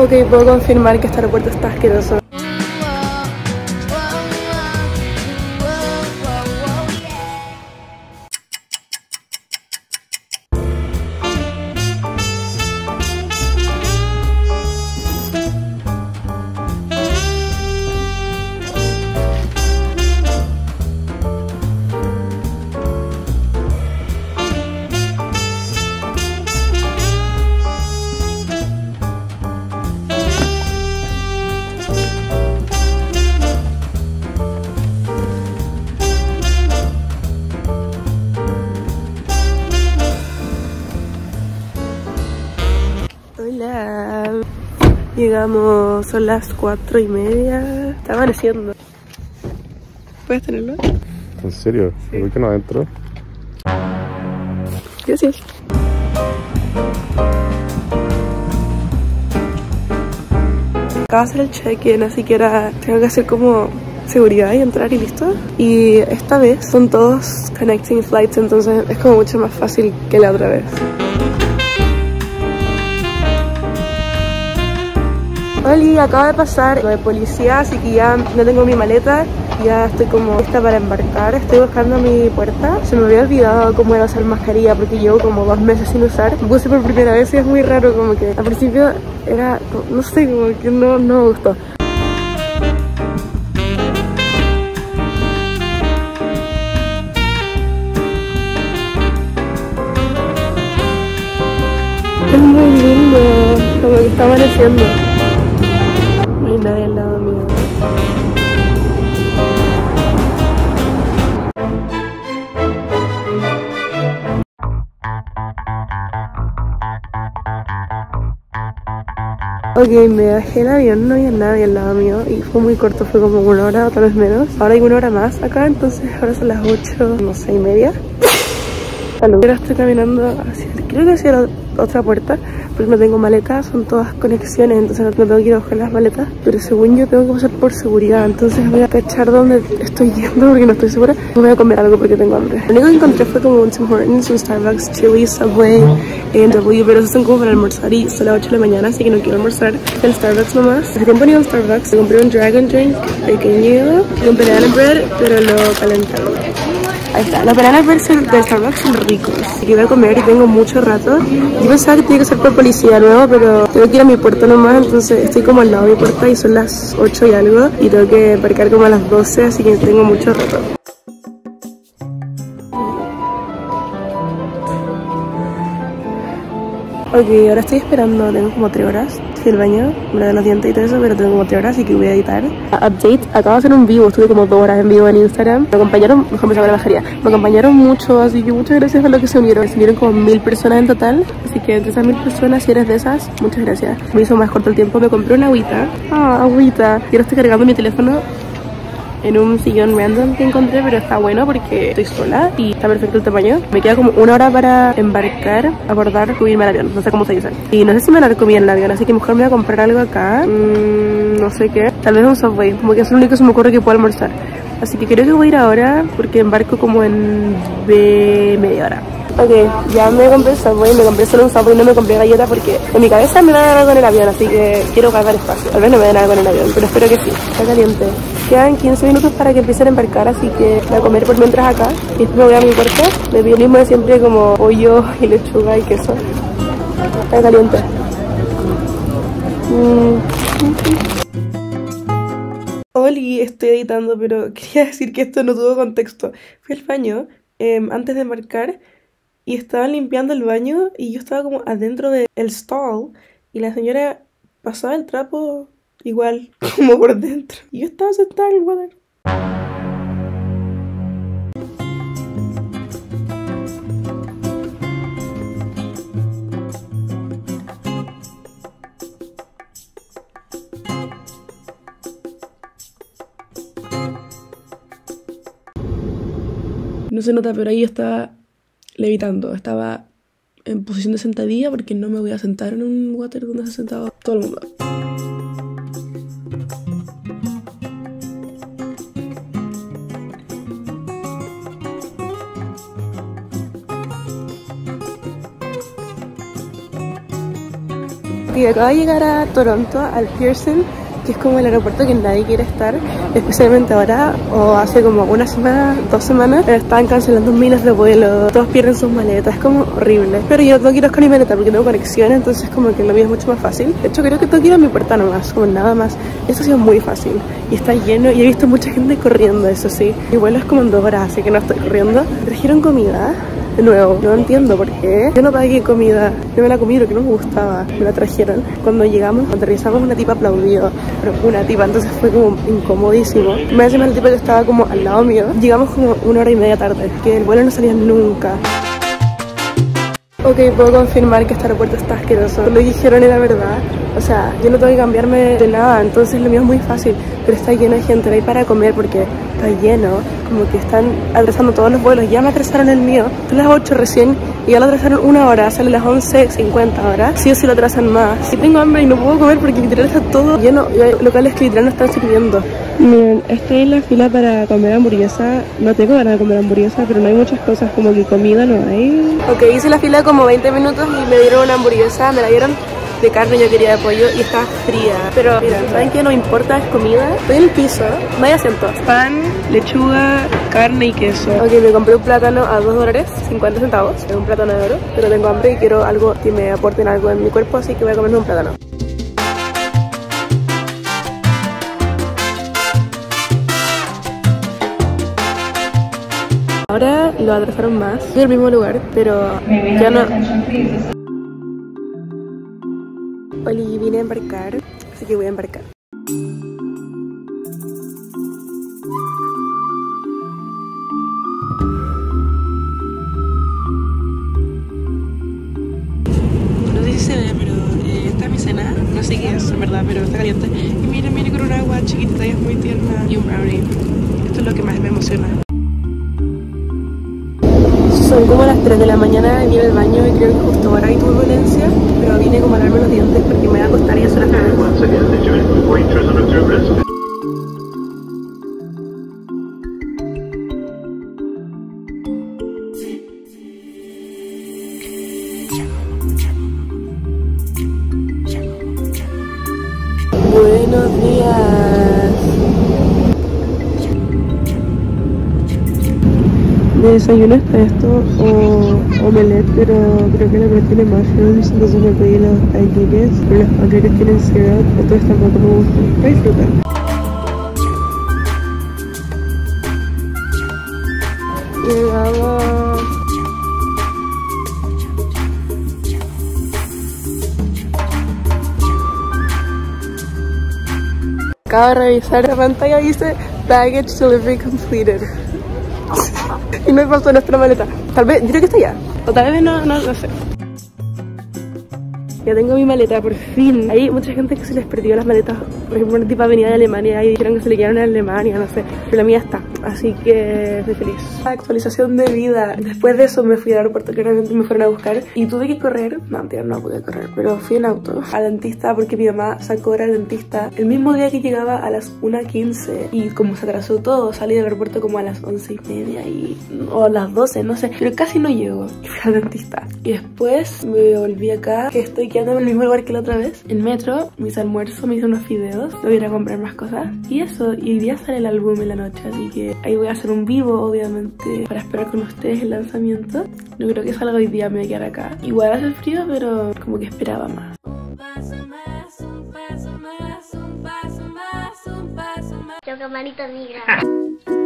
Ok, puedo confirmar que este aeropuerto está asqueroso. Llegamos, son las cuatro y media. Está amaneciendo. ¿Puedes tenerlo? ¿En serio? ¿Por qué no adentro? Gracias. Acabo de hacer el check-in, así que ahora tengo que hacer como seguridad y entrar y listo. Y esta vez son todos connecting flights, entonces es como mucho más fácil que la otra vez. Oli, acaba de pasar lo de policía, así que ya no tengo mi maleta, ya estoy como lista para embarcar, estoy buscando mi puerta. Se me había olvidado cómo era usar mascarilla porque llevo como dos meses sin usar. Puse por primera vez y es muy raro, como que al principio era, no sé, como que no, no me gustó. Es muy lindo, como que está amaneciendo. Ok, me bajé el avión, no había nadie al lado mío y fue muy corto, fue como una hora tal vez menos. Ahora hay una hora más acá, entonces ahora son las 8, no sé, y media. Salud. Ahora estoy caminando hacia, creo que hacia la otra puerta, porque no tengo maletas, son todas conexiones, entonces no tengo que ir a buscar las maletas. Pero según yo tengo que pasar por seguridad, entonces voy a cachar dónde estoy yendo porque no estoy segura. Voy a comer algo porque tengo hambre. Lo único que encontré fue como un Tim Hortons, un Starbucks, Chili's, Subway, W, pero esos son como para almorzar y son las 8 de la mañana, así que no quiero almorzar el Starbucks nomás. Hace tiempo no iba a Starbucks, me compré un Dragon Drink pequeño un banana bread, pero lo calentaron. Ahí está, los bananas bread del Starbucks son ricos, así que voy a comer y tengo mucho rato. Yo pensaba que tenía que ser por policía luego, pero tengo que ir a mi puerta nomás, entonces estoy como al lado de mi puerta y son las 8 y algo y tengo que aparcar como a las 12, así que tengo mucho rato. Ok, ahora estoy esperando, tengo como 3 horas. Fui al baño, me lavé los dientes y todo eso, pero tengo como 3 horas, así que voy a editar. Update, acabo de hacer un vivo, estuve como 2 horas en vivo en Instagram. Me acompañaron, mejor me saco la bajaría. Me acompañaron mucho, así que muchas gracias a los que se unieron. Se unieron como mil personas en total, así que entre esas mil personas, si eres de esas, muchas gracias. Me hizo más corto el tiempo, me compré una agüita. Ah, agüita. Y ahora estoy cargando mi teléfono en un sillón random que encontré, pero está bueno porque estoy sola y está perfecto el tamaño. Me queda como una hora para embarcar, abordar, subirme al avión, no sé cómo se dice. Y no sé si me van a comida en el avión, así que mejor me voy a comprar algo acá. Mm, no sé qué. Tal vez un Subway, como que es lo único que se me ocurre que puedo almorzar. Así que creo que voy a ir ahora porque embarco como en media hora. Ok, ya me compré el Subway, me compré solo un Subway, no me compré galleta porque en mi cabeza me van a dar algo en el avión, así que quiero guardar espacio. Tal vez no me den algo en el avión, pero espero que sí. Está caliente. Quedan 15 minutos para que empiecen a embarcar, así que voy a comer por mientras acá. Y después me voy a mi cuarto. Me pido mismo de siempre como pollo y lechuga y queso. Está caliente. Mm. Oli, estoy editando, pero quería decir que esto no tuvo contexto. Fui al baño em, antes de embarcar y estaban limpiando el baño y yo estaba como adentro del stall y la señora pasaba el trapo igual como por dentro. Y yo estaba sentada en el water. No se nota, pero ahí estaba levitando. Estaba en posición de sentadilla porque no me voy a sentar en un water donde se ha sentado todo el mundo. Sí, acabo de llegar a Toronto, al Pearson, que es como el aeropuerto que nadie quiere estar, especialmente ahora o hace como una semana, dos semanas, están cancelando miles de vuelos, todos pierden sus maletas, es como horrible. Pero yo no quiero con mi maleta porque tengo conexión, entonces como que lo mío es mucho más fácil. De hecho creo que tengo que ir a mi puerta nomás, como nada más. Esto ha sido muy fácil y está lleno y he visto mucha gente corriendo, eso sí. Mi vuelo es como en dos horas, así que no estoy corriendo. Trajeron comida de nuevo, no entiendo por qué. Yo no pagué comida, yo me la comí porque no me gustaba, me la trajeron. Cuando llegamos, aterrizamos, una tipa aplaudió, pero una tipa, entonces fue como incomodísimo. Me hace el tipo que estaba como al lado mío. Llegamos como una hora y media tarde, que el vuelo no salía nunca. Ok, puedo confirmar que este aeropuerto está asqueroso. Lo que dijeron era verdad. O sea, yo no tengo que cambiarme de nada, entonces lo mío es muy fácil. Pero está lleno de gente, no hay para comer porque está lleno. Como que están atrasando todos los vuelos. Ya me atrasaron el mío. Son las 8 recién y ya lo atrasaron una hora. Sale las 11.50 ahora. Sí o sí lo atrasan más. Si tengo hambre y no puedo comer porque literal está todo lleno. Y hay locales que literal no están sirviendo. Miren, estoy en la fila para comer hamburguesa. No tengo ganas de comer hamburguesa, pero no hay muchas cosas como que comida no hay. Ok, hice la fila como 20 minutos y me dieron una hamburguesa. Me la dieron de carne, yo quería de pollo y estaba fría. Pero miren, ¿saben qué? No importa, es comida. Estoy en el piso, no hay asientos. Pan, lechuga, carne y queso. Ok, me compré un plátano a 2 dólares, 50 centavos. Es un plátano de oro, pero tengo hambre y quiero algo que me aporten algo en mi cuerpo, así que voy a comerme un plátano. Ahora lo atrasaron más. Estoy en el mismo lugar, pero ya no... Oli, vine a embarcar, así que voy a embarcar. No sé si se ve, pero eh, esta es mi cena. No sé qué es, en verdad, pero está caliente. Y miren, viene con un agua chiquitita y es muy tierna. Y un brownie. Esto es lo que más me emociona. Son como las 3 de la mañana, vine al baño y creo que justo ahora hay turbulencia, pero vine como a lavarme los dientes días. De desayuno está esto o omelette, pero creo que la omelette tiene mushrooms, entonces me pedí los pancakes, pero los pancakes tienen syrup, entonces tampoco me gustan. Voy a disfrutar. Llegamos. Acabo de revisar la pantalla dice Baggage Delivery Completed. y no pasó nuestra maleta. Tal vez, diré que está ya. O tal vez no, no, no sé. Ya tengo mi maleta, por fin. Hay mucha gente que se les perdió las maletas. Por ejemplo, una tipa venía de Alemania y dijeron que se le quedaron en Alemania, no sé. Pero la mía está, así que estoy feliz. Actualización de vida. Después de eso me fui al aeropuerto, claramente me fueron a buscar. Y tuve que correr. No, mentira, no pude correr, pero fui en auto al dentista porque mi mamá sacó hora al dentista el mismo día que llegaba a las 1.15. Y como se atrasó todo, salí del aeropuerto como a las 11 y media y, o a las 12, no sé. Pero casi no llego. Al dentista. Y después me volví acá, que estoy quedándome en el mismo lugar que la otra vez. En metro, mis almuerzos, me hice unos fideos. Voy a ir a comprar más cosas. Y eso, y hoy día sale el álbum en la noche, así que ahí voy a hacer un vivo, obviamente, para esperar con ustedes el lanzamiento. No creo que salga hoy día, me voy a quedar acá. Igual hace frío, pero como que esperaba más. Un paso más, un paso más, un paso más, un paso más. Yo camarita negra.